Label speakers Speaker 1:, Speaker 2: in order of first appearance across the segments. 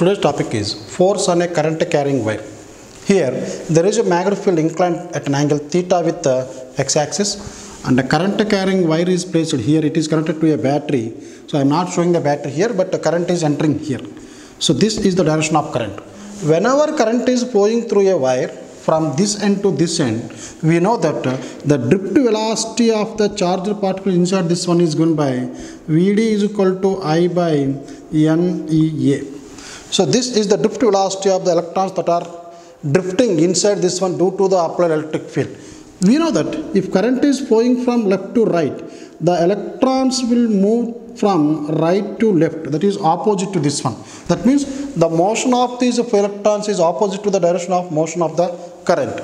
Speaker 1: Today's topic is force on a current carrying wire. Here there is a magnetic field inclined at an angle theta with the x-axis and the current carrying wire is placed here. It is connected to a battery. So I am not showing the battery here but the current is entering here. So this is the direction of current. Whenever current is flowing through a wire from this end to this end, we know that uh, the drift velocity of the charged particle inside this one is given by Vd is equal to I by NEA. So this is the drift velocity of the electrons that are drifting inside this one due to the applied electric field. We know that if current is flowing from left to right, the electrons will move from right to left, that is opposite to this one. That means the motion of these electrons is opposite to the direction of motion of the current.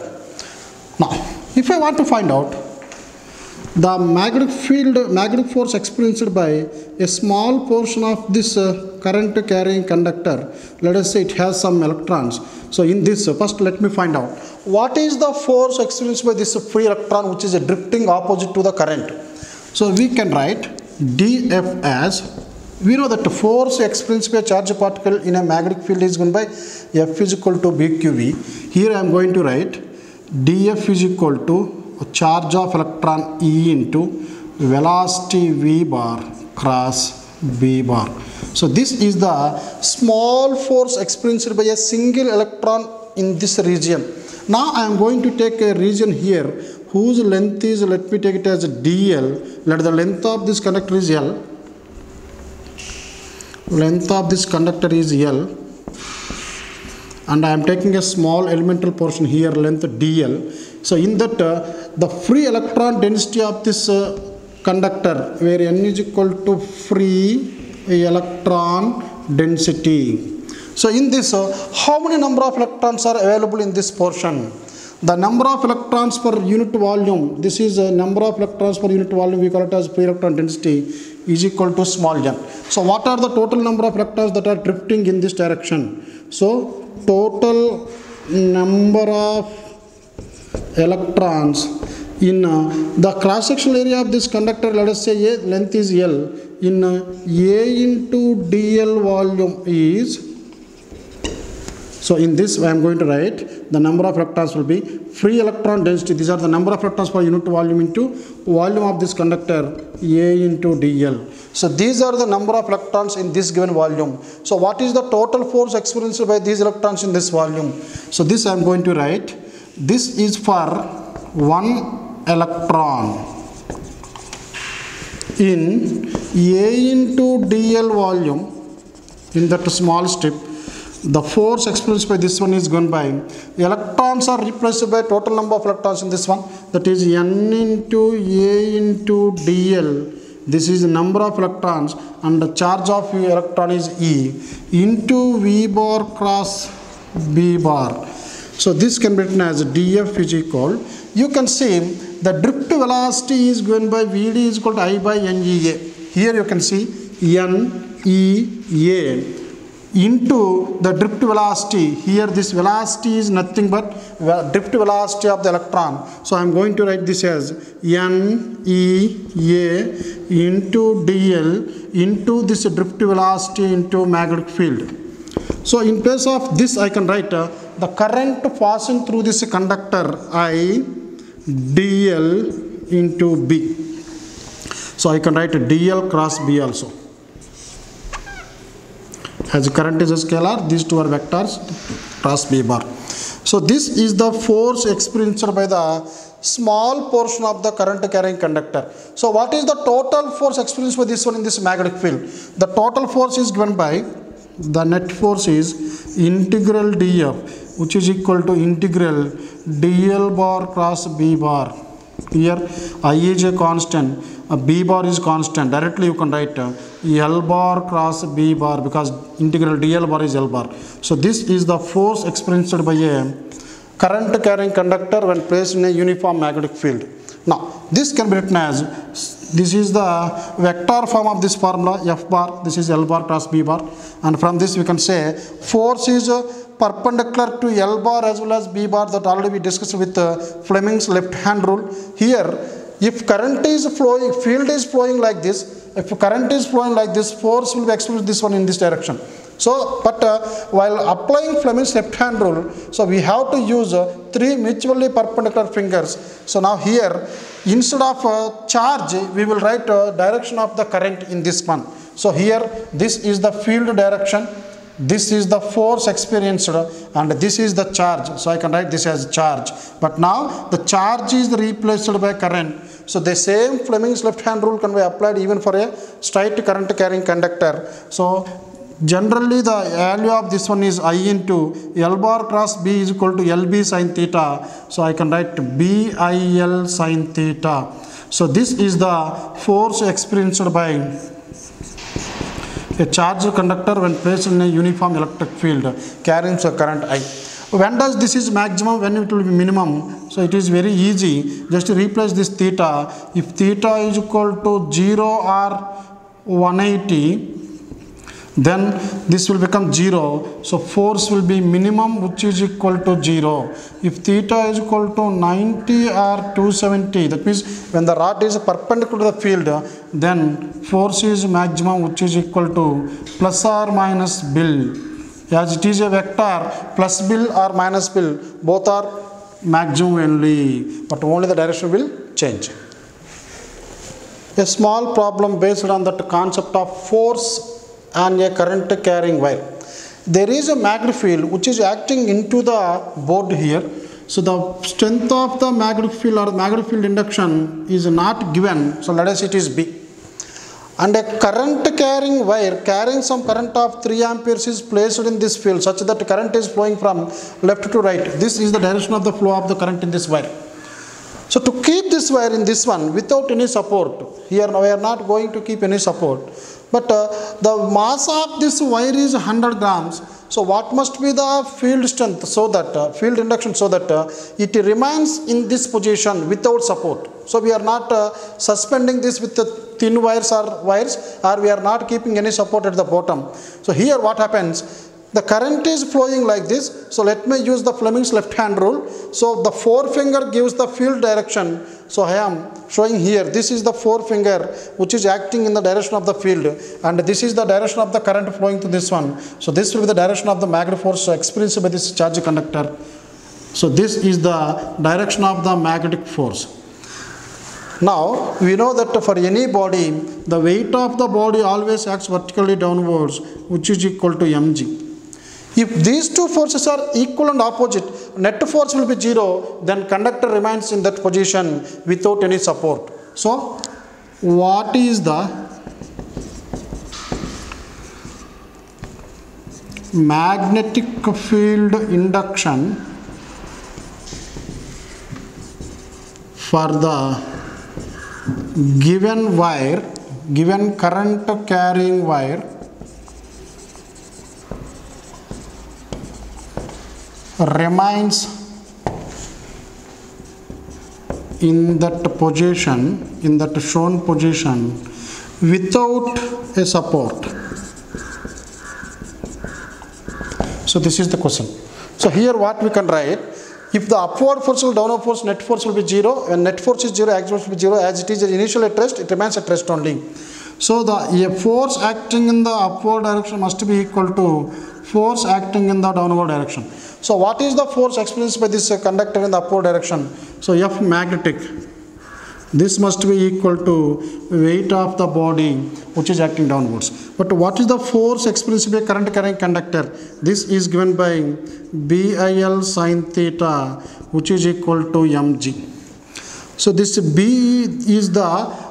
Speaker 1: Now, if I want to find out the magnetic field, magnetic force experienced by a small portion of this uh, current carrying conductor, let us say it has some electrons. So in this, uh, first let me find out what is the force experienced by this free electron which is drifting opposite to the current. So we can write dF as we know that force experienced by a charged particle in a magnetic field is given by F is equal to BQV. Here I am going to write dF is equal to charge of electron E into velocity V bar cross B bar. So this is the small force experienced by a single electron in this region. Now I am going to take a region here whose length is, let me take it as dl, let the length of this conductor is L, length of this conductor is L and I am taking a small elemental portion here length dl. So in that uh, the free electron density of this uh, conductor where n is equal to free electron density. So in this uh, how many number of electrons are available in this portion? The number of electrons per unit volume, this is a number of electrons per unit volume, we call it as free electron density is equal to small n. So what are the total number of electrons that are drifting in this direction? So total number of electrons in uh, the cross sectional area of this conductor let us say a length is L. In uh, A into dl volume is so in this I am going to write the number of electrons will be free electron density. These are the number of electrons per unit volume into volume of this conductor A into dl so these are the number of electrons in this given volume. So what is the total force experienced by these electrons in this volume? So this I am going to write. This is for one electron in A into dl volume in that small strip. The force experienced by this one is given by electrons are replaced by total number of electrons in this one. That is n into A into dl. This is number of electrons and the charge of electron is E into V bar cross B bar so this can be written as dF is equal. You can see the drift velocity is given by Vd is equal to I by NEA. Here you can see NEA into the drift velocity. Here this velocity is nothing but drift velocity of the electron. So I am going to write this as NEA into dl into this drift velocity into magnetic field. So in place of this I can write uh, the current passing through this conductor I dl into B. So I can write dl cross B also. As current is a scalar, these two are vectors cross B bar. So this is the force experienced by the small portion of the current carrying conductor. So what is the total force experienced by this one in this magnetic field? The total force is given by the net force is integral df which is equal to integral dl bar cross b bar. Here i is a constant. Uh, b bar is constant. Directly you can write uh, l bar cross b bar because integral dl bar is l bar. So this is the force experienced by a current carrying conductor when placed in a uniform magnetic field. Now this can be written as this is the vector form of this formula F bar, this is L bar cross B bar and from this we can say force is perpendicular to L bar as well as B bar that already we discussed with uh, Fleming's left hand rule. Here if current is flowing, field is flowing like this, if current is flowing like this, force will be experienced this one in this direction. So, but uh, while applying Fleming's left hand rule, so we have to use uh, three mutually perpendicular fingers. So now here, instead of uh, charge, we will write uh, direction of the current in this one. So here, this is the field direction, this is the force experienced and this is the charge. So I can write this as charge. But now the charge is replaced by current. So the same Fleming's left hand rule can be applied even for a straight current carrying conductor. So generally the value of this one is I into L bar cross B is equal to LB sine theta. So I can write BIL sine theta. So this is the force experienced by a charged conductor when placed in a uniform electric field carrying a current I. When does this is maximum, when it will be minimum? So it is very easy. Just replace this theta. If theta is equal to 0 or 180, then this will become 0 so force will be minimum which is equal to 0 if theta is equal to 90 or 270 that means when the rod is perpendicular to the field then force is maximum which is equal to plus or minus bill. As it is a vector plus bill or minus bill both are maximum only but only the direction will change. A small problem based on that concept of force and a current carrying wire. There is a magnetic field which is acting into the board here. So the strength of the magnetic field or magnetic field induction is not given. So let us say it is B. And a current carrying wire carrying some current of 3 amperes is placed in this field such that current is flowing from left to right. This is the direction of the flow of the current in this wire. So to keep this wire in this one without any support, here we are not going to keep any support. But uh, the mass of this wire is 100 grams. So what must be the field strength so that uh, field induction so that uh, it remains in this position without support. So we are not uh, suspending this with the thin wires or wires or we are not keeping any support at the bottom. So here what happens the current is flowing like this. So let me use the Fleming's left hand rule. So the forefinger gives the field direction. So I am showing here, this is the forefinger which is acting in the direction of the field and this is the direction of the current flowing to this one. So this will be the direction of the magnetic force experienced by this charge conductor. So this is the direction of the magnetic force. Now we know that for any body, the weight of the body always acts vertically downwards which is equal to mg. If these two forces are equal and opposite, net force will be zero, then conductor remains in that position without any support. So, what is the magnetic field induction for the given wire, given current carrying wire remains in that position in that shown position without a support. So this is the question. So here what we can write if the upward force will downward force net force will be zero when net force is zero axial will be zero as it is initially at rest it remains at rest only. So the force acting in the upward direction must be equal to force acting in the downward direction so what is the force experienced by this conductor in the upward direction? So F magnetic. This must be equal to weight of the body which is acting downwards. But what is the force experienced by current carrying conductor? This is given by BIL sine theta which is equal to mg. So this B is the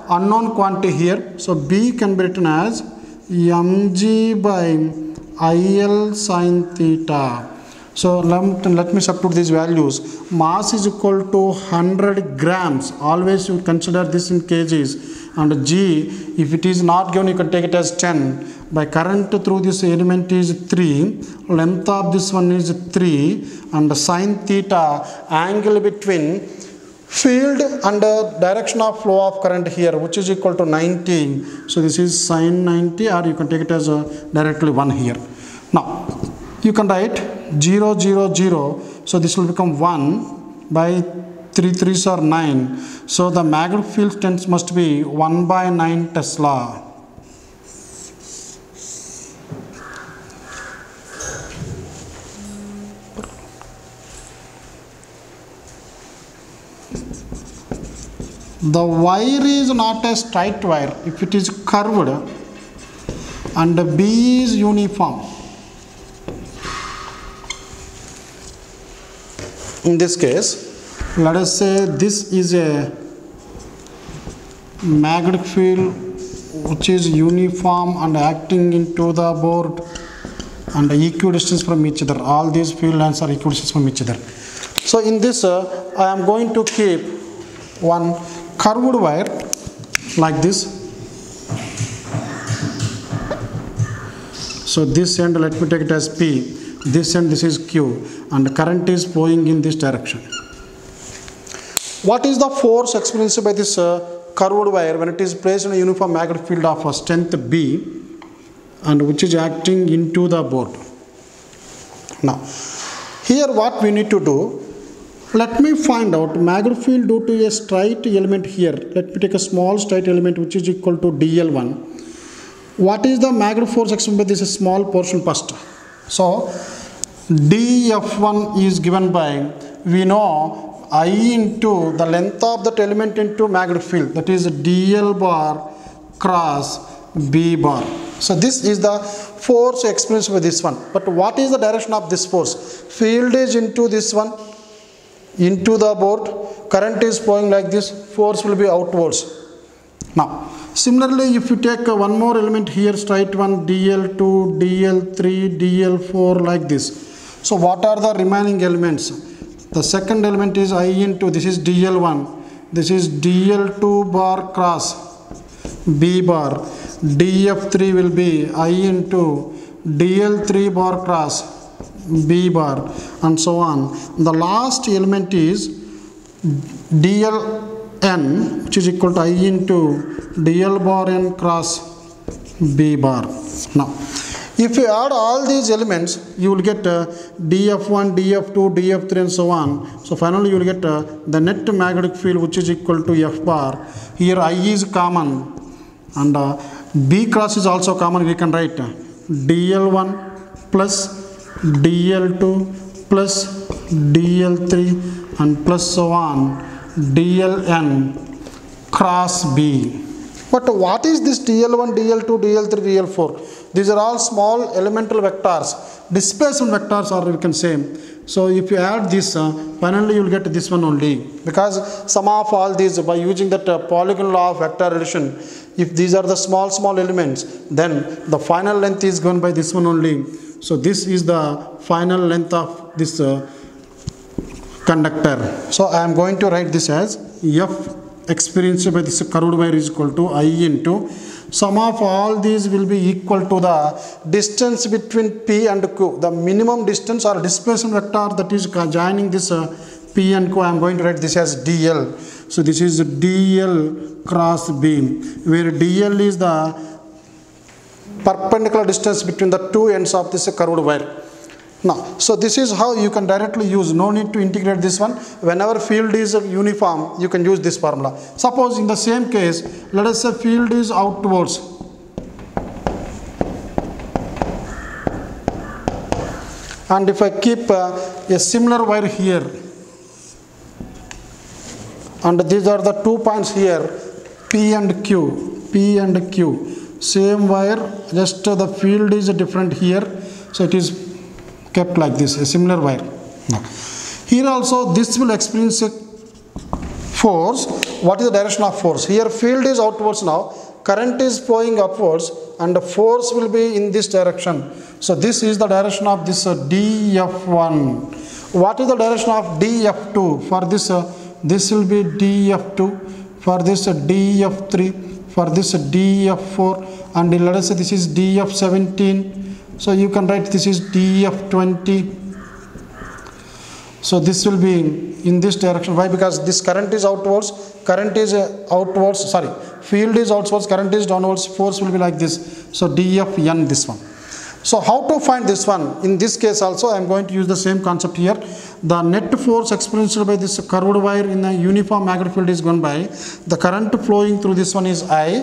Speaker 1: unknown quantity here. So B can be written as mg by IL sine theta so let, me substitute these values. Mass is equal to 100 grams. Always you consider this in kgs. And G, if it is not given, you can take it as 10. By current through this element is 3. Length of this one is 3. And sine theta, angle between field under direction of flow of current here which is equal to 90 so this is sine 90 or you can take it as a directly 1 here. Now you can write 0 0 0 so this will become 1 by 3 3s are 9 so the magnetic field strength must be 1 by 9 tesla the wire is not a straight wire if it is curved and B is uniform. In this case, let us say this is a magnetic field which is uniform and acting into the board and equidistant from each other. All these field lines are equidistant from each other. So in this, uh, I am going to keep one curved wire like this. So this end, let me take it as P. This end, this is Q, and current is flowing in this direction. What is the force experienced by this uh, curved wire when it is placed in a uniform magnetic field of strength B and which is acting into the board? Now, here what we need to do, let me find out magnetic field due to a straight element here. Let me take a small straight element which is equal to dl1. What is the magnetic force experienced by this small portion first? So, df1 is given by, we know I into the length of that element into magnetic field that is dl bar cross b bar. So this is the force experienced by this one. But what is the direction of this force? Field is into this one, into the board, current is flowing like this, force will be outwards. Now, similarly, if you take one more element here, straight one, dl2, dl3, dl4 like this. So what are the remaining elements? The second element is I into, this is dl1, this is dl2 bar cross b bar, df3 will be I into dl3 bar cross b bar and so on. The last element is dln which is equal to I into dl bar n cross b bar. Now, if you add all these elements, you will get uh, df1, df2, df3 and so on. So finally you will get uh, the net magnetic field which is equal to f bar. Here I is common and uh, b cross is also common. We can write uh, dl1 plus dl2 plus dl3 and plus so on dln cross b. But what is this dl1, dl2, dl3, dl4? These are all small elemental vectors, displacement vectors or we can say. So if you add this, uh, finally you will get this one only. Because sum of all these by using that uh, polygon law of vector addition, if these are the small small elements, then the final length is given by this one only. So this is the final length of this uh, conductor. So I am going to write this as F experienced by this curved wire is equal to I into sum of all these will be equal to the distance between P and Q. The minimum distance or displacement vector that is joining this uh, P and Q. I am going to write this as DL. So this is DL cross B where DL is the perpendicular distance between the two ends of this curved wire. Now, so this is how you can directly use, no need to integrate this one. Whenever field is uniform, you can use this formula. Suppose in the same case, let us say field is outwards. And if I keep uh, a similar wire here, and these are the two points here, P and Q, P and Q, same wire, just the field is different here, so it is kept like this, a similar wire. Here also this will experience a force. What is the direction of force? Here field is outwards now, current is flowing upwards and the force will be in this direction. So this is the direction of this uh, df1. What is the direction of df2? For this, uh, this will be df2. For this uh, df3. For this uh, df4. And let us say this is df17 so you can write this is df20 so this will be in this direction. Why? Because this current is outwards current is uh, outwards sorry field is outwards current is downwards force will be like this. So dfn this one so how to find this one in this case also i am going to use the same concept here the net force experienced by this curved wire in a uniform magnetic field is given by the current flowing through this one is I.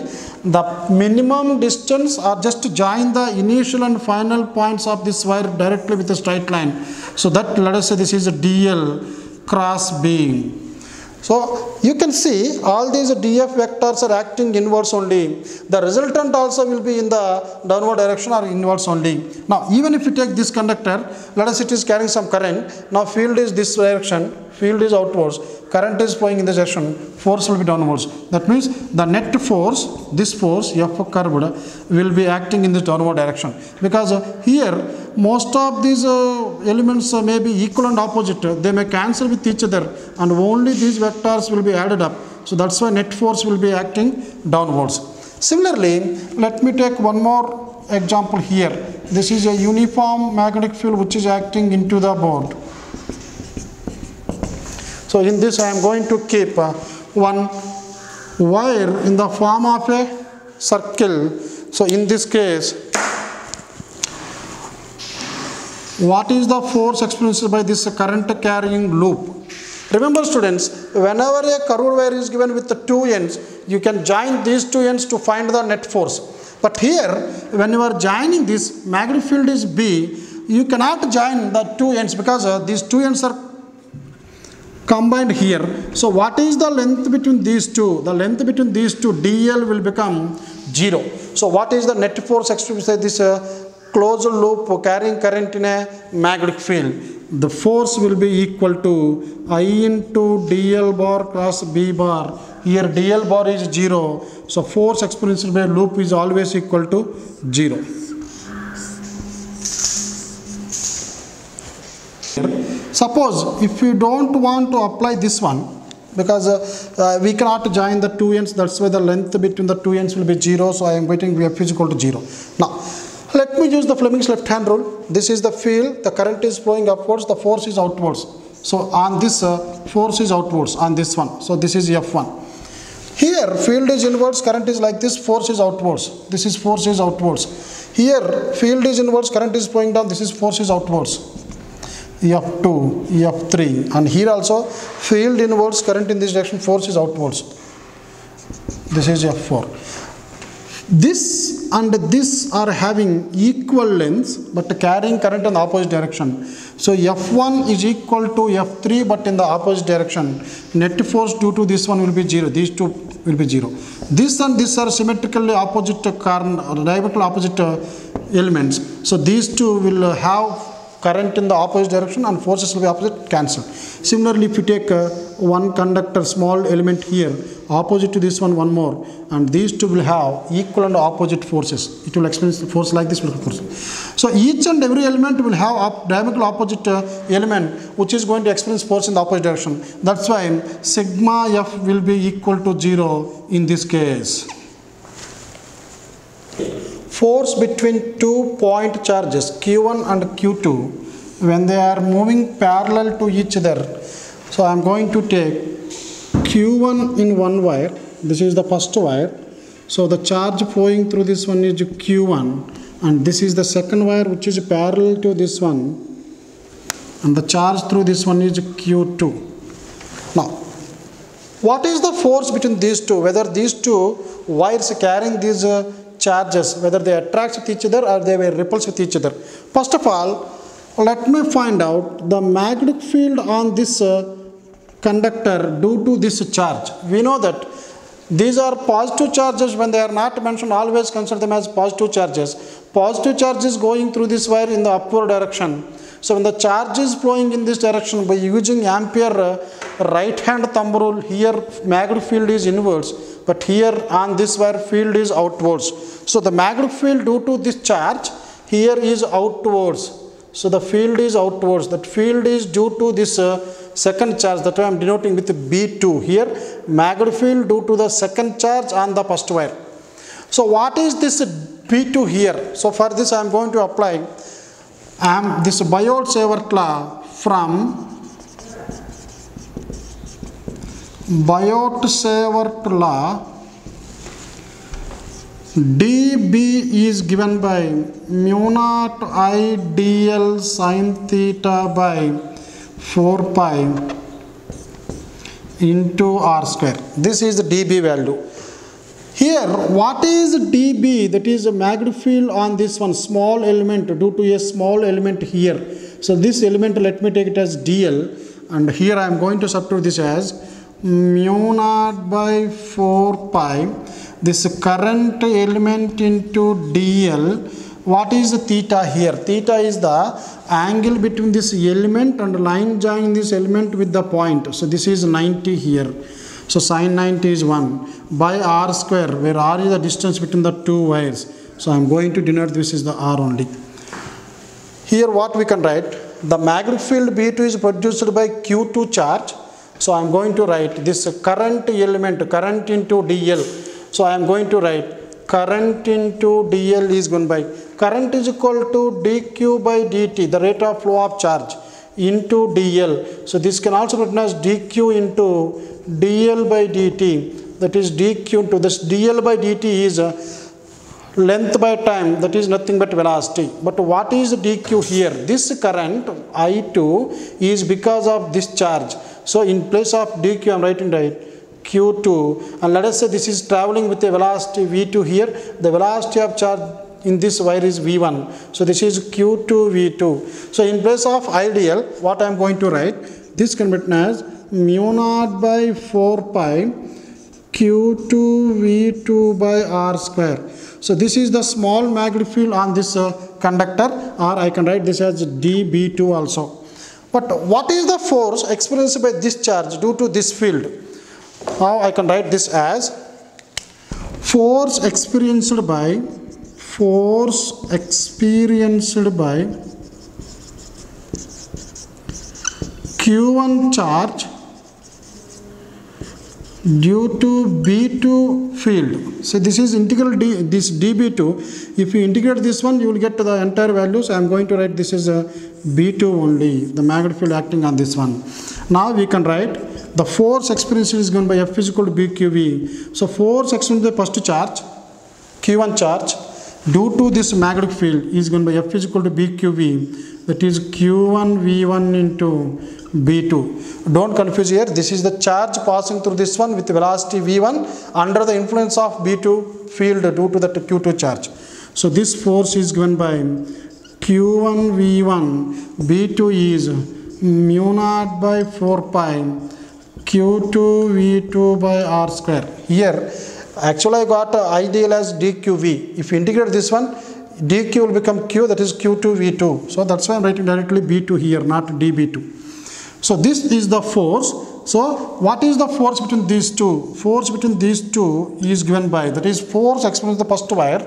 Speaker 1: The minimum distance are just to join the initial and final points of this wire directly with a straight line. So that let us say this is a DL cross B. So you can see all these df vectors are acting inwards only. The resultant also will be in the downward direction or inwards only. Now even if you take this conductor, let us it is carrying some current. Now field is this direction, field is outwards, current is flowing in this direction, force will be downwards. That means the net force, this force F curved will be acting in this downward direction. Because uh, here most of these uh, elements uh, may be equal and opposite. They may cancel with each other and only these vectors will be added up. So that's why net force will be acting downwards. Similarly, let me take one more example here. This is a uniform magnetic field which is acting into the board. So in this I am going to keep uh, one wire in the form of a circle. So in this case, what is the force experienced by this current carrying loop? Remember students, whenever a curved wire is given with the two ends, you can join these two ends to find the net force. But here, when you are joining this, magnetic field is B, you cannot join the two ends because uh, these two ends are combined here. So what is the length between these two? The length between these two dl will become 0. So what is the net force by this uh, closed loop carrying current in a magnetic field. The force will be equal to I into dl bar cross b bar. Here dl bar is 0. So force experienced by loop is always equal to 0. Suppose if you don't want to apply this one because uh, uh, we cannot join the two ends that's why the length between the two ends will be 0 so I am waiting f is equal to 0. Now let me use the Fleming's left hand rule. This is the field, the current is flowing upwards, the force is outwards. So on this uh, force is outwards on this one. So this is F1. Here field is inwards, current is like this, force is outwards. This is force is outwards. Here field is inwards, current is flowing down, this is force is outwards. F2, F3 and here also field inwards, current in this direction, force is outwards. This is F4. This and this are having equal lengths but carrying current in the opposite direction. So F1 is equal to F3 but in the opposite direction. Net force due to this one will be 0. These two will be 0. This and this are symmetrically opposite current, diametrically opposite uh, elements. So these two will have current in the opposite direction and forces will be opposite cancel. Similarly, if you take uh, one conductor small element here opposite to this one one more and these two will have equal and opposite forces. It will experience force like this force. So each and every element will have op diametrical opposite uh, element which is going to experience force in the opposite direction. That's why sigma f will be equal to 0 in this case force between two point charges q1 and q2 when they are moving parallel to each other. So i am going to take q1 in one wire. This is the first wire. So the charge flowing through this one is q1 and this is the second wire which is parallel to this one and the charge through this one is q2 now what is the force between these two? Whether these two wires carrying these uh, charges, whether they attract with each other or they were repulsed with each other. First of all, let me find out the magnetic field on this uh, conductor due to this charge. We know that these are positive charges when they are not mentioned always consider them as positive charges. Positive charges going through this wire in the upward direction. So when the charge is flowing in this direction by using ampere right hand thumb rule here magnetic field is inwards but here on this wire field is outwards. So the magnetic field due to this charge here is outwards. So the field is outwards. That field is due to this uh, second charge that I am denoting with B2 here. Magnetic field due to the second charge on the first wire. So what is this B2 here? So for this I am going to apply um, this Biot-Savart law from Biot-Savart law dB is given by mu naught I dl sine theta by 4 pi into r square. This is the dB value. Here, what is dB? That is a magnetic field on this one small element due to a small element here. So this element, let me take it as dl, and here I am going to substitute this as mu naught by 4 pi this current element into dl what is the theta here theta is the angle between this element and line joining this element with the point so this is 90 here so sine 90 is 1 by r square where r is the distance between the two wires. So i am going to denote this is the r only. Here what we can write? The magnetic field b2 is produced by q2 charge. So i am going to write this current element current into dl. So i am going to write current into dl is going by current is equal to dq by dt the rate of flow of charge into dl. So this can also be written as dq into dl by dt that is dq into this dl by dt is length by time that is nothing but velocity. But what is dq here? This current i2 is because of this charge. So in place of dq i'm writing right q2 and let us say this is traveling with a velocity v2 here. The velocity of charge in this wire is v1 so this is q2 v2 so in place of I dl what i'm going to write this can be written as mu naught by 4 pi q2 v2 by r square so this is the small magnetic field on this uh, conductor or I can write this as dB2 also. But what is the force experienced by this charge due to this field? Now I can write this as force experienced by force experienced by Q1 charge due to B2 field. So this is integral D, this dB2. If you integrate this one, you will get to the entire values. I am going to write this is a B2 only, the magnetic field acting on this one. Now we can write the force experienced is given by F is equal to BQV. So force experienced by first charge, Q1 charge, due to this magnetic field is given by F is equal to BQV. That is Q1 V1 into B2. Don't confuse here. This is the charge passing through this one with velocity V1 under the influence of B2 field due to that Q2 charge. So this force is given by Q1 V1. B2 is mu naught by 4 pi Q2 V2 by R square. Here actually I got I dl as dQV. If you integrate this one dq will become q that is q2 v2 so that's why i'm writing directly b2 here not db2 so this is the force. So what is the force between these two? Force between these two is given by that is force experienced the first wire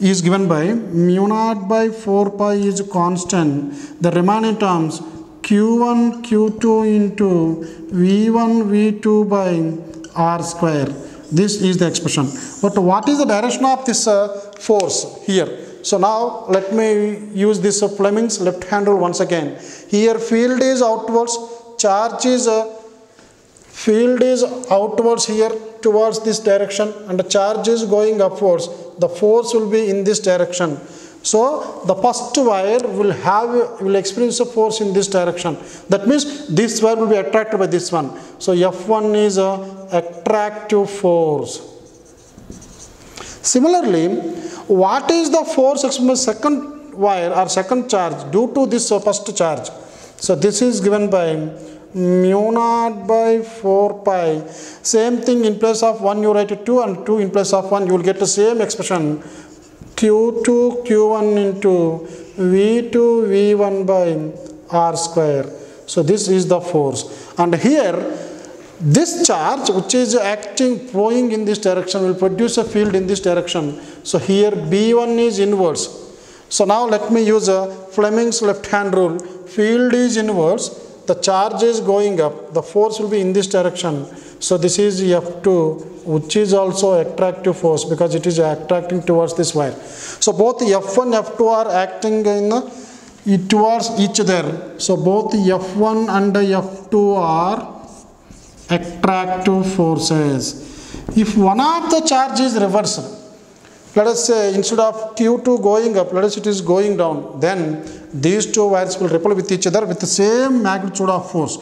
Speaker 1: is given by mu naught by 4 pi is constant. The remaining terms q1 q2 into v1 v2 by r square this is the expression but what is the direction of this uh, force here so now let me use this Fleming's left hand rule once again. Here field is outwards, charge is uh, field is outwards here towards this direction and the charge is going upwards. The force will be in this direction. So the first wire will have will experience a force in this direction. That means this wire will be attracted by this one. So F1 is a attractive force. Similarly, what is the force experienced by second wire or second charge due to this uh, first charge? So this is given by mu naught by 4 pi. Same thing in place of 1 you write 2 and 2 in place of 1 you will get the same expression q2 q1 into v2 v1 by r square. So this is the force. And here this charge which is acting flowing in this direction will produce a field in this direction. So here b1 is inverse. So now let me use a fleming's left hand rule. Field is inverse the charge is going up the force will be in this direction. So this is f2 which is also attractive force because it is attracting towards this wire. So both f1 and f2 are acting in the, towards each other. So both f1 and f2 are attractive forces. If one of the charge is reversed, let us say instead of Q2 going up, let us say it is going down, then these two wires will repel with each other with the same magnitude of force.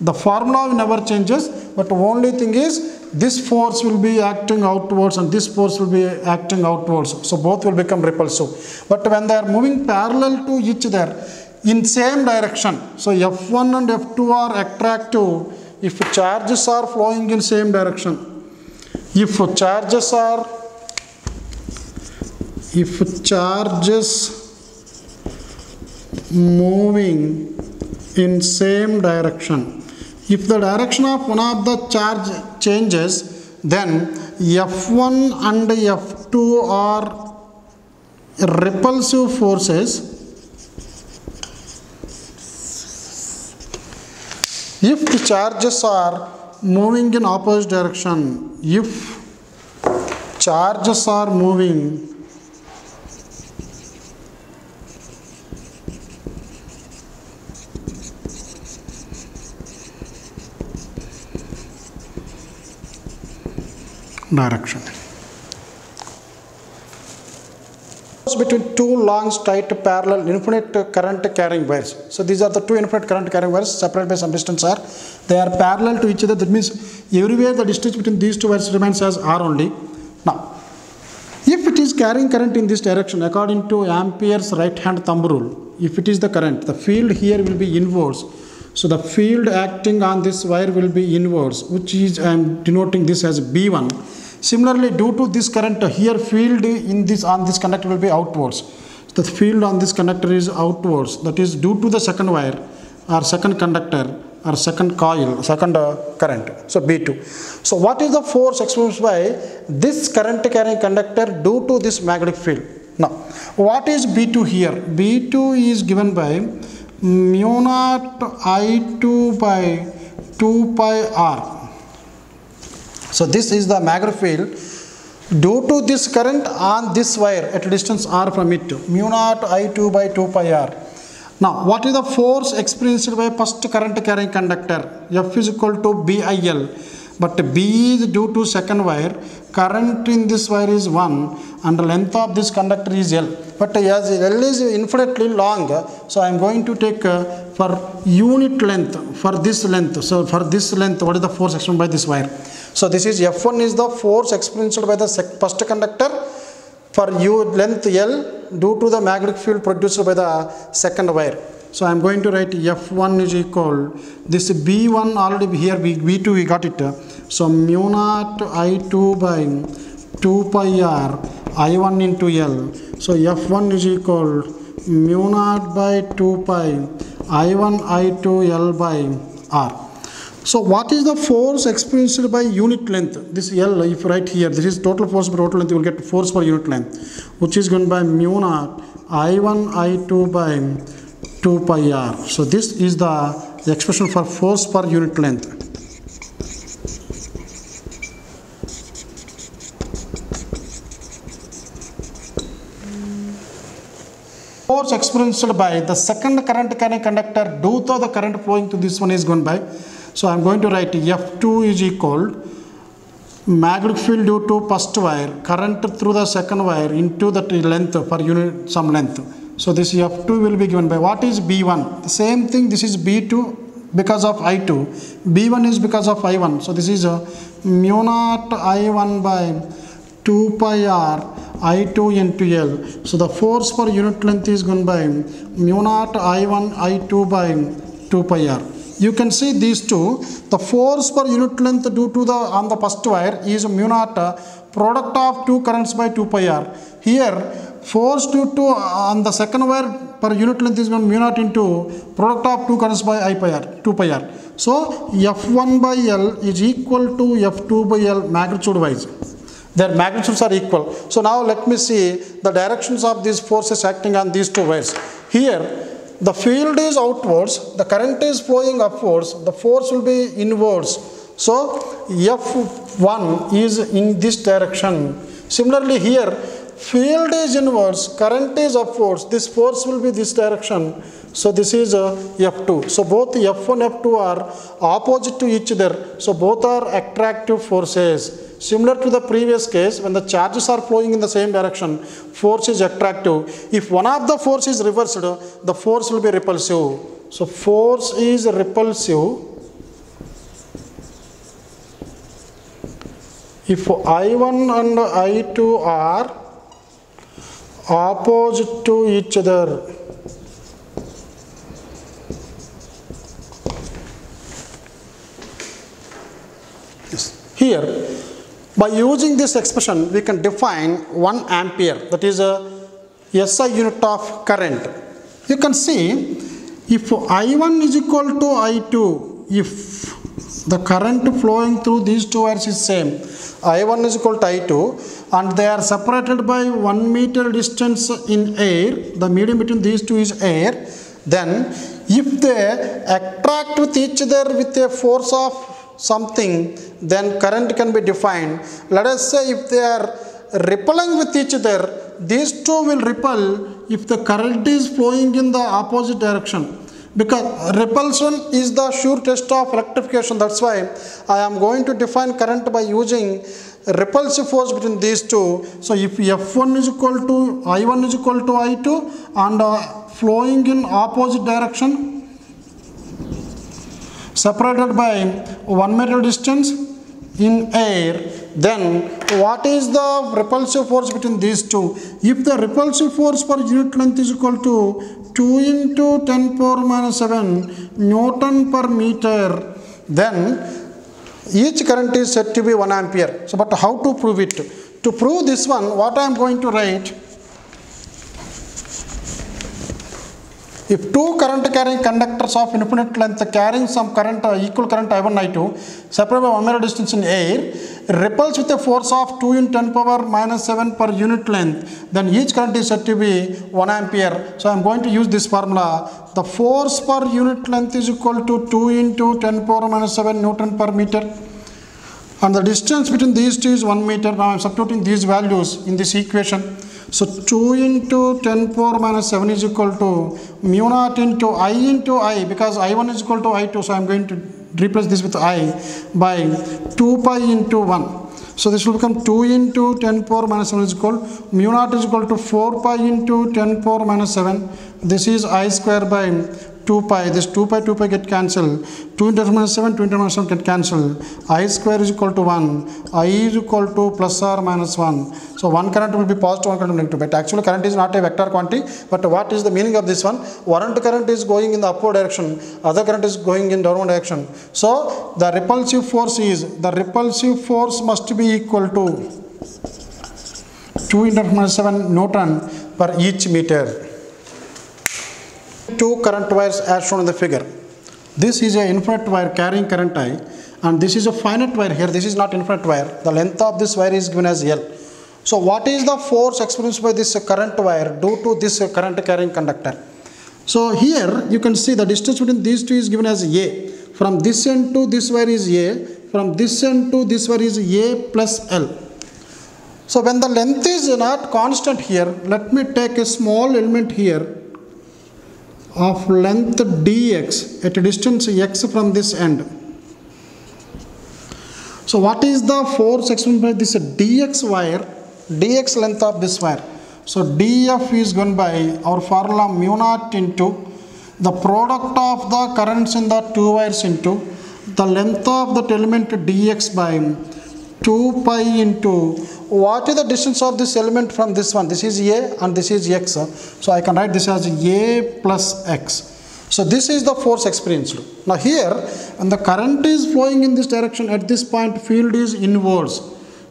Speaker 1: The formula never changes, but only thing is this force will be acting outwards and this force will be acting outwards. So both will become repulsive. But when they are moving parallel to each other in same direction, so F1 and F2 are attractive if charges are flowing in same direction if charges are if charges moving in same direction if the direction of one of the charge changes then f1 and f2 are repulsive forces. If the charges are moving in opposite direction if charges are moving direction between two long straight parallel infinite current carrying wires. So these are the two infinite current carrying wires separated by some distance r they are parallel to each other. That means everywhere the distance between these two wires remains as r only. Now if it is carrying current in this direction according to ampere's right hand thumb rule if it is the current the field here will be inverse so the field acting on this wire will be inverse which is i am denoting this as b1 Similarly, due to this current here field in this on this conductor will be outwards. The field on this conductor is outwards. That is due to the second wire or second conductor or second coil, second uh, current. So B2. So what is the force experienced by this current carrying conductor due to this magnetic field? Now, what is B2 here? B2 is given by mu naught I2 by 2 pi R. So this is the magnetic field due to this current on this wire at a distance r from it mu naught I2 by 2 pi r. Now what is the force experienced by first current carrying conductor F is equal to BIL but B is due to second wire current in this wire is 1 and the length of this conductor is L but as L is infinitely long so I am going to take uh, for unit length for this length so for this length what is the force experienced by this wire so this is F1 is the force experienced by the first conductor for u length L due to the magnetic field produced by the second wire. So I am going to write F1 is equal this B1 already here B, B2 we got it. So mu naught I2 by 2 pi r I1 into L. So F1 is equal mu naught by 2 pi I1 I2 L by R. So what is the force experienced by unit length? This L, if right here, this is total force per total length, you will get force per unit length, which is given by mu naught I1 I2 by 2 pi r. So this is the expression for force per unit length. Force experienced by the second current carrying conductor due to the current flowing to this one is given by so I am going to write F2 is equal magnetic field due to first wire current through the second wire into the length per unit some length. So this F2 will be given by what is B1? The same thing this is B2 because of I2. B1 is because of I1. So this is a mu naught I1 by 2 pi r I2 into L. So the force per unit length is given by mu naught I1 I2 by 2 pi r. You can see these two. The force per unit length due to the on the first wire is mu naught product of two currents by 2 pi r. Here force due to uh, on the second wire per unit length is mu naught into product of two currents by i pi r 2 pi r. So f1 by l is equal to f2 by l magnitude wise their magnitudes are equal so now let me see the directions of these forces acting on these two wires here the field is outwards, the current is flowing upwards, the force will be inwards. So F1 is in this direction. Similarly here, field is inwards, current is upwards, this force will be this direction. So this is uh, F2. So both F1 and F2 are opposite to each other. So both are attractive forces. Similar to the previous case, when the charges are flowing in the same direction, force is attractive. If one of the force is reversed, the force will be repulsive. So force is repulsive. If I1 and I2 are opposite to each other, yes. Here, by using this expression, we can define 1 ampere, that is a SI unit of current. You can see if I1 is equal to I2, if the current flowing through these two wires is same, I1 is equal to I2 and they are separated by 1 meter distance in air, the medium between these two is air, then if they attract with each other with a force of something, then current can be defined. Let us say if they are repelling with each other, these two will repel if the current is flowing in the opposite direction. Because repulsion is the sure test of electrification. That's why I am going to define current by using repulsive force between these two. So if F1 is equal to I1 is equal to I2 and uh, flowing in opposite direction separated by 1 meter distance in air then what is the repulsive force between these two? If the repulsive force per unit length is equal to 2 into 10 power minus 7 newton per meter then each current is said to be 1 ampere. So but how to prove it? To prove this one what i am going to write If two current carrying conductors of infinite length carrying some current uh, equal current I1 I2 separated by 1 meter distance in air repels with a force of 2 in 10 power minus 7 per unit length then each current is said to be 1 ampere. So I am going to use this formula. The force per unit length is equal to 2 into 10 power minus 7 Newton per meter and the distance between these two is 1 meter. Now I am substituting these values in this equation. So 2 into 10 power minus 7 is equal to mu naught into I into I because I1 is equal to I2 so I am going to replace this with I by 2 pi into 1. So this will become 2 into 10 power minus 7 is equal mu naught is equal to 4 pi into 10 power minus 7. This is I square by 2 pi this 2 pi 2 pi get cancelled. 2 into minus 7 2 into minus 7 get cancelled. I square is equal to 1 i is equal to plus or minus 1 so one current will be positive one current will be negative. But actually current is not a vector quantity. But what is the meaning of this one? One current is going in the upward direction. Other current is going in downward direction. So the repulsive force is the repulsive force must be equal to 2 into minus 7 newton per each meter two current wires as shown in the figure. This is a infinite wire carrying current I and this is a finite wire here. This is not infinite wire. The length of this wire is given as L. So what is the force experienced by this current wire due to this current carrying conductor? So here you can see the distance between these two is given as A. From this end to this wire is A. From this end to this wire is A plus L. So when the length is not constant here, let me take a small element here of length dx at a distance x from this end. So what is the force experienced by this dx wire, dx length of this wire. So df is given by our formula mu naught into the product of the currents in the two wires into the length of that element dx by 2 pi into what is the distance of this element from this one? This is a and this is x so i can write this as a plus x. So this is the force experienced now here when the current is flowing in this direction at this point field is inverse.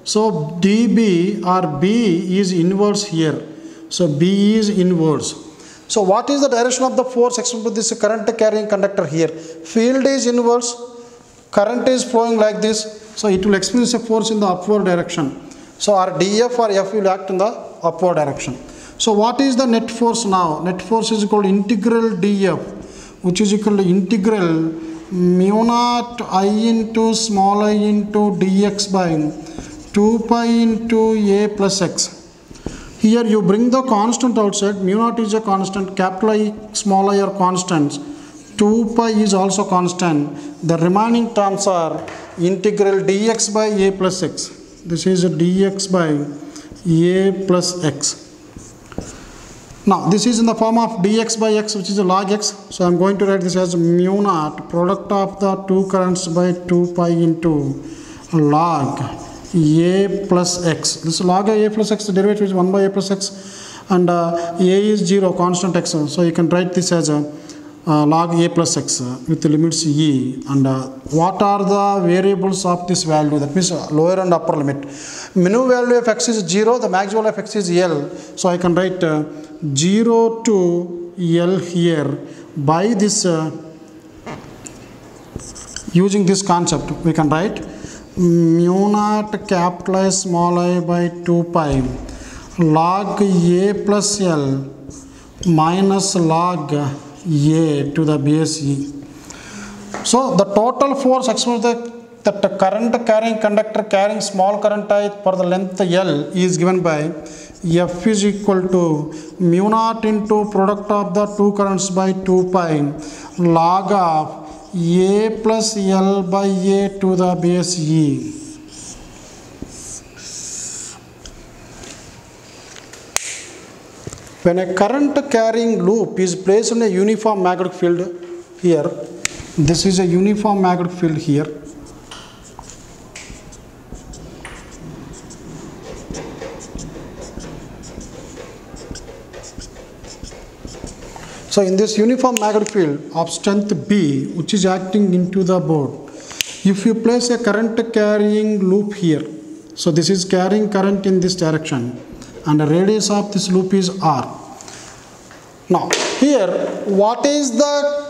Speaker 1: So db or b is inverse here. So b is inverse. So what is the direction of the force experienced with this current carrying conductor here? Field is inverse current is flowing like this so it will experience a force in the upward direction. So our dF or F will act in the upward direction. So what is the net force now? Net force is called integral dF which is equal to integral mu naught I into small i into dx by 2 pi into a plus x. Here you bring the constant outside, mu naught is a constant, capital I, small i are constants. 2 pi is also constant. The remaining terms are integral dx by a plus x. This is dx by a plus x. Now this is in the form of dx by x which is a log x. So I am going to write this as mu naught product of the two currents by 2 pi into log a plus x. This log a plus x the derivative is 1 by a plus x and uh, a is 0 constant x. So you can write this as a uh, log a plus x uh, with limits e and uh, what are the variables of this value? That means uh, lower and upper limit. Minimum value of x is 0 the maximum value of x is l. So i can write uh, 0 to l here by this using this concept. We can write mu naught capital I small i by 2 pi log a plus l minus log a to the base e. So the total force exposed that, that the current carrying conductor carrying small current I for the length L is given by F is equal to mu naught into product of the two currents by 2 pi log of A plus L by A to the base E. When a current carrying loop is placed in a uniform magnetic field here, this is a uniform magnetic field here. So in this uniform magnetic field of strength B, which is acting into the board, if you place a current carrying loop here, so this is carrying current in this direction, and the radius of this loop is R. Now, here, what is the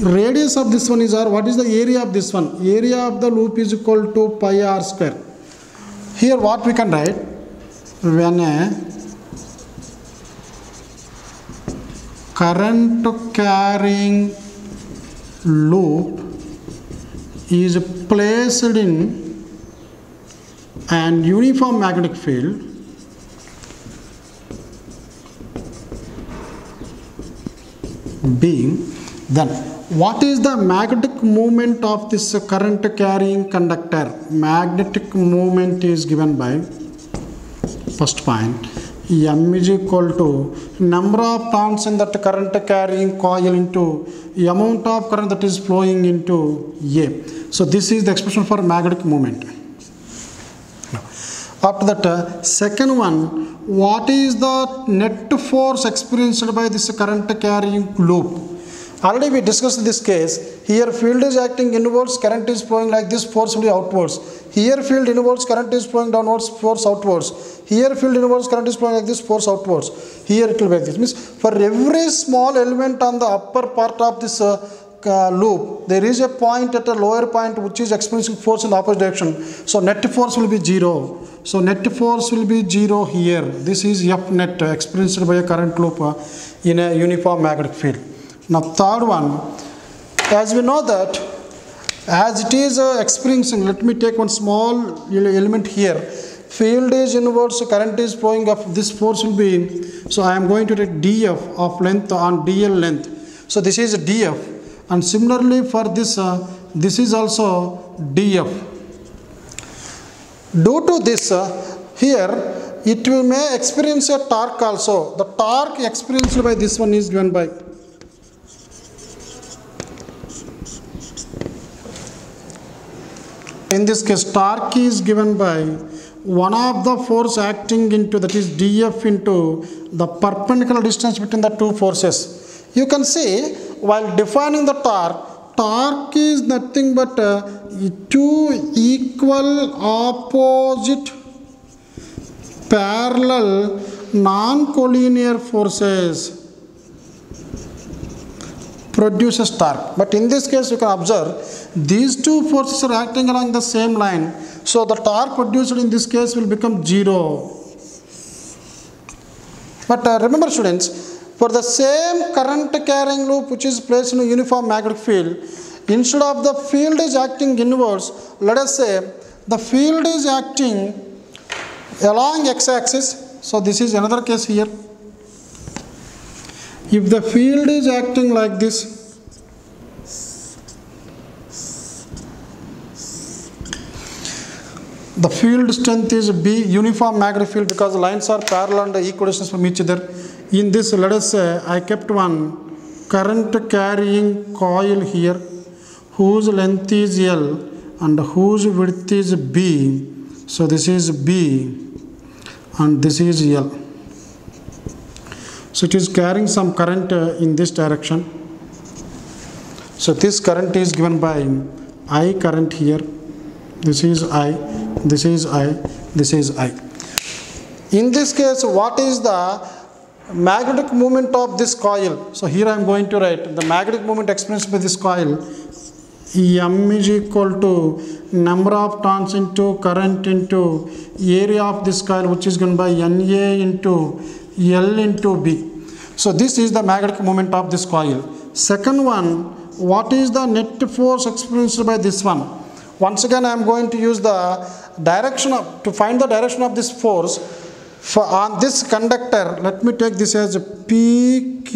Speaker 1: radius of this one is R, what is the area of this one? Area of the loop is equal to pi R square. Here, what we can write? When a current carrying loop is placed in an uniform magnetic field being then what is the magnetic moment of this current carrying conductor? Magnetic moment is given by first point m is equal to number of turns in that current carrying coil into amount of current that is flowing into a. So this is the expression for magnetic moment. After that second one what is the net force experienced by this current carrying loop? Already we discussed this case. Here field is acting inwards current is flowing like this force will be outwards. Here field inwards current is flowing downwards force outwards. Here field inwards current is flowing like this force outwards. Here it will be like this. Means for every small element on the upper part of this uh, uh, loop there is a point at a lower point which is experiencing force in the opposite direction. So net force will be zero. So net force will be zero here. This is f net uh, experienced by a current loop uh, in a uniform magnetic field. Now third one as we know that as it is uh, experiencing let me take one small element here. Field is inwards current is flowing up. This force will be so i am going to take df of length on dl length. So this is df and similarly for this uh, this is also df due to this uh, here it will may experience a torque also. The torque experienced by this one is given by in this case torque is given by one of the force acting into that is df into the perpendicular distance between the two forces. You can see while defining the torque torque is nothing but uh, two equal opposite parallel non-collinear forces produces torque. But in this case you can observe these two forces are acting along the same line. So the torque produced in this case will become zero. But uh, remember students for the same current carrying loop which is placed in a uniform magnetic field instead of the field is acting inwards let us say the field is acting along x-axis. So this is another case here. If the field is acting like this the field strength is b uniform magnetic field because lines are parallel and equidistant from each other in this let us say i kept one current carrying coil here whose length is l and whose width is b so this is b and this is l so it is carrying some current in this direction So this current is given by I current here. This is I, this is I, this is I. In this case, what is the magnetic moment of this coil? So here I am going to write the magnetic moment experienced by this coil M is equal to number of turns into current into area of this coil which is given by NA into L into B. So this is the magnetic moment of this coil. Second one, what is the net force experienced by this one? Once again I am going to use the direction of, to find the direction of this force for on this conductor let me take this as PQRS.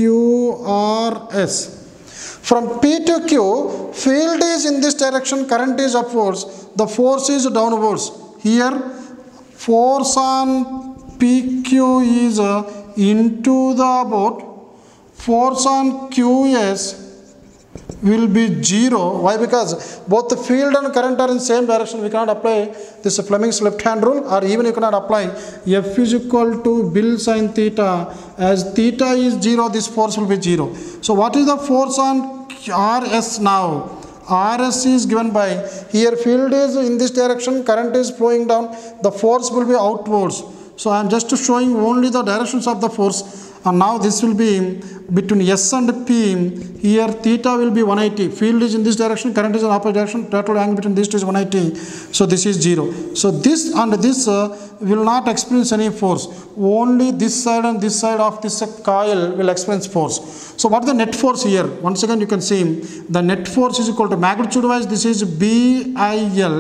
Speaker 1: From P to Q, field is in this direction, current is upwards, the force is downwards. Here, force on PQ is uh, into the boat, force on QS will be zero. Why? Because both the field and current are in same direction. We cannot apply this Fleming's left hand rule or even you cannot apply F is equal to Bill sine theta. As theta is zero, this force will be zero. So what is the force on RS now? RS is given by here field is in this direction, current is flowing down, the force will be outwards. So I am just showing only the directions of the force and now this will be between S and P. Here theta will be 180 field is in this direction current is in opposite direction total angle between these two is 180 so this is 0 so this and this uh, will not experience any force. Only this side and this side of this coil will experience force so what is the net force here? Once again you can see the net force is equal to magnitude wise this is BIL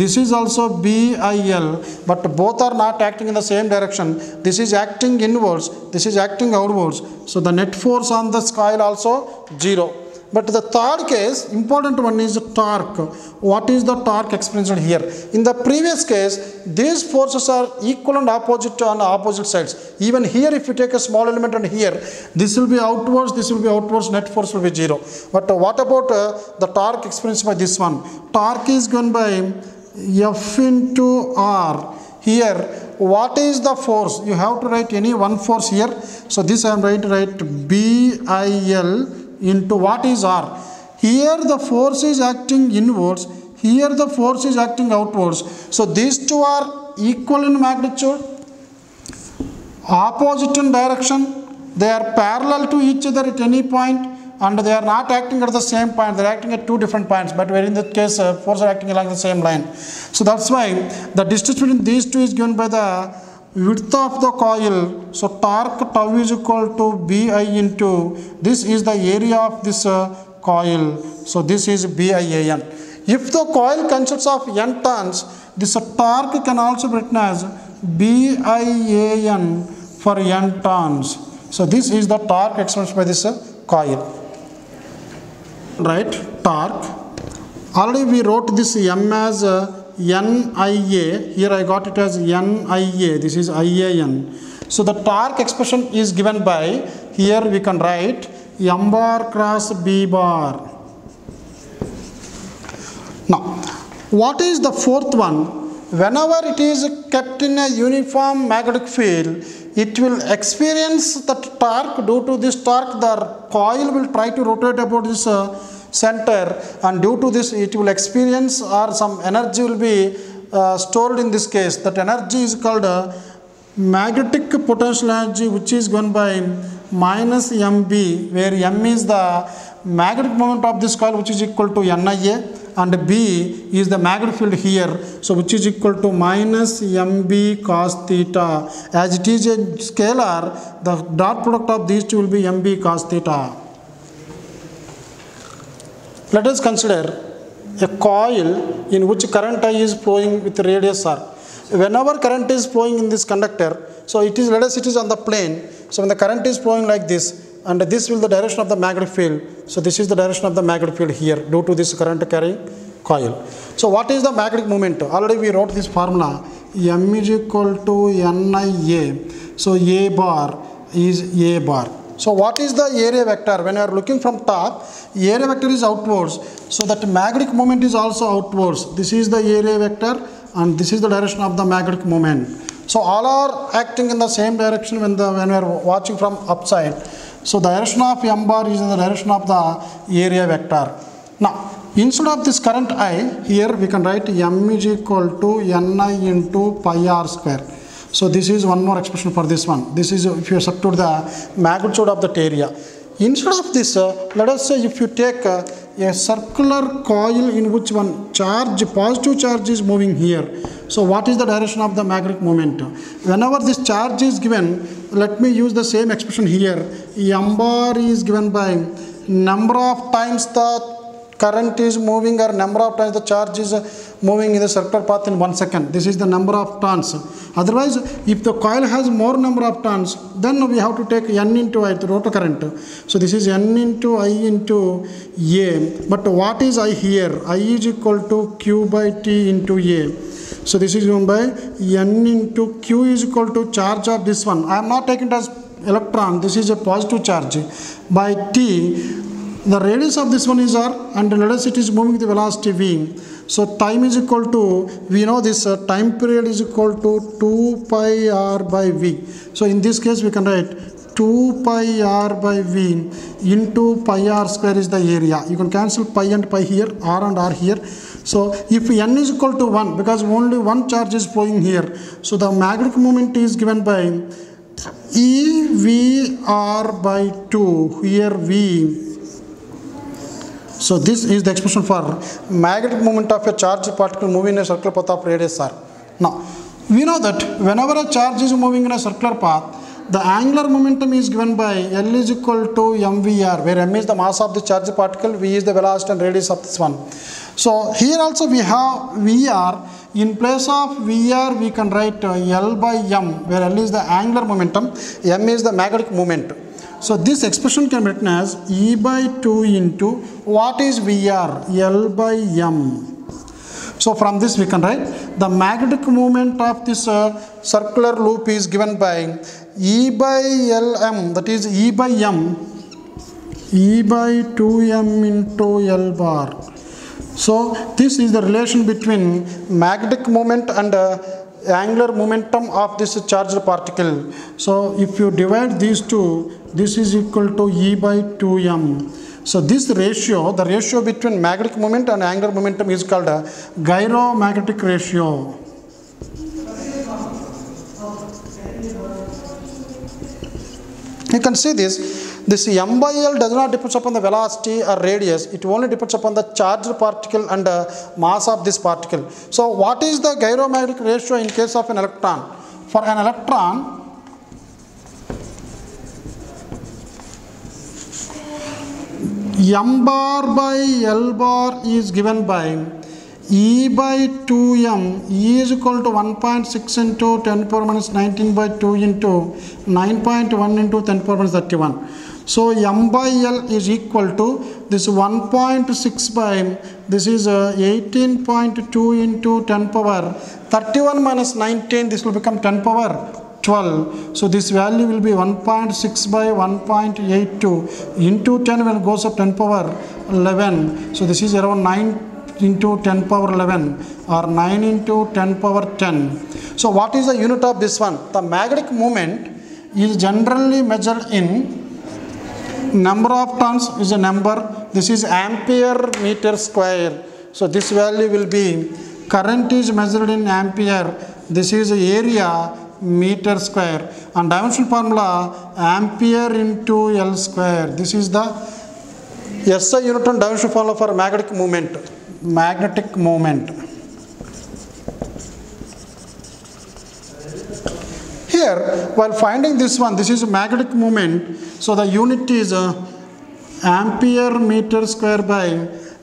Speaker 1: this is also BIL but both are not acting in the same direction. This is acting inwards this is acting outwards. So the net force on the coil also 0 but the third case important one is the torque. What is the torque experienced here? In the previous case these forces are equal and opposite on opposite sides. Even here if you take a small element and here this will be outwards this will be outwards net force will be zero. But what about uh, the torque experienced by this one? Torque is given by f into r. Here what is the force? You have to write any one force here. So this i am going to write bil into what is r. Here the force is acting inwards here the force is acting outwards. So these two are equal in magnitude opposite in direction they are parallel to each other at any point and they are not acting at the same point they are acting at two different points but where in that case uh, force are acting along the same line. So that's why the distance between these two is given by the width of the coil. So torque tau is equal to bi into this is the area of this uh, coil. So this is bian if the coil consists of n turns this torque can also be written as bian for n turns so this is the torque expressed by this uh, coil. Right? Torque. Already we wrote this m as uh, nia here i got it as nia this is ian so the torque expression is given by here we can write m bar cross b bar. Now what is the fourth one? Whenever it is kept in a uniform magnetic field it will experience the torque. Due to this torque the coil will try to rotate about this uh, center. And due to this it will experience or some energy will be uh, stored in this case. That energy is called uh, magnetic potential energy which is given by minus mb where m is the magnetic moment of this coil which is equal to nia and b is the magnetic field here. So which is equal to minus mb cos theta. As it is a scalar the dot product of these two will be mb cos theta let us consider a coil in which current I is flowing with radius r. Whenever current is flowing in this conductor so it is let us it is on the plane. So when the current is flowing like this and this will the direction of the magnetic field. So this is the direction of the magnetic field here due to this current carrying coil. So what is the magnetic moment? Already we wrote this formula. M is equal to nia so a bar is a bar so what is the area vector? When you are looking from top area vector is outwards. So that magnetic moment is also outwards. This is the area vector and this is the direction of the magnetic moment. So all are acting in the same direction when the when we are watching from upside. So the direction of m bar is in the direction of the area vector. Now, instead of this current I, here we can write m is equal to ni into pi r square. So this is one more expression for this one. This is if you substitute the magnitude of that area. Instead of this, uh, let us say if you take uh, a circular coil in which one charge, positive charge is moving here. So what is the direction of the magnetic moment? Whenever this charge is given, let me use the same expression here. M bar is given by number of times the current is moving or number of times the charge is moving in the circular path in one second. This is the number of turns. Otherwise, if the coil has more number of turns, then we have to take N into I, the rotor current. So this is N into I into A. But what is I here? I is equal to Q by T into A. So this is given by N into Q is equal to charge of this one. I am not taking it as electron. This is a positive charge by T the radius of this one is r and let us it is moving the velocity v. So time is equal to, we know this uh, time period is equal to 2 pi r by v. So in this case we can write 2 pi r by v into pi r square is the area. You can cancel pi and pi here, r and r here. So if n is equal to 1 because only one charge is flowing here. So the magnetic moment is given by E V R by 2 here V so this is the expression for magnetic moment of a charged particle moving in a circular path of radius r. Now, we know that whenever a charge is moving in a circular path, the angular momentum is given by L is equal to mvr, where m is the mass of the charged particle, v is the velocity and radius of this one. So here also we have vr. In place of vr, we can write L by m, where L is the angular momentum, m is the magnetic moment. So this expression can be written as E by 2 into what is VR? L by M. So from this we can write the magnetic moment of this uh, circular loop is given by E by Lm that is E by M E by 2m into L bar. So this is the relation between magnetic moment and uh, angular momentum of this charged particle. So if you divide these two, this is equal to E by 2m. So this ratio, the ratio between magnetic moment and angular momentum is called a gyromagnetic ratio. You can see this. This m by L does not depend upon the velocity or radius. It only depends upon the charged particle and uh, mass of this particle. So what is the gyromagnetic ratio in case of an electron? For an electron, m bar by L bar is given by E by 2m, E is equal to 1.6 into 10 power minus 19 by 2 into 9.1 into 10 power minus 31. So m by L is equal to this 1.6 by this is uh, 18.2 into 10 power 31 minus 19 this will become 10 power 12. So this value will be 1.6 by 1.82 into 10 when it goes up 10 power 11. So this is around 9 into 10 power 11 or 9 into 10 power 10. So what is the unit of this one? The magnetic moment is generally measured in number of turns is a number. This is ampere meter square. So this value will be current is measured in ampere. This is area meter square and dimensional formula ampere into L square. This is the SI unit and dimensional formula for magnetic moment. Magnetic moment. Here, while finding this one, this is magnetic moment. So the unit is ampere meter square by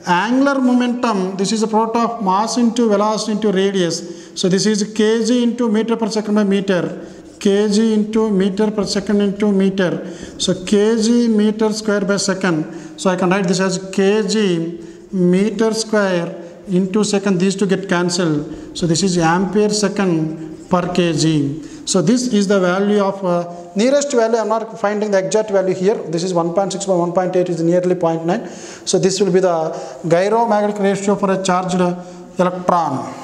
Speaker 1: angular momentum. This is a product of mass into velocity into radius. So this is kg into meter per second by meter. kg into meter per second into meter. So kg meter square by second. So I can write this as kg meter square into second. These two get cancelled. So this is ampere second per kg. So this is the value of uh, nearest value. I am not finding the exact value here. This is 1.6 by 1.8 is nearly 0.9. So this will be the gyromagnetic ratio for a charged electron.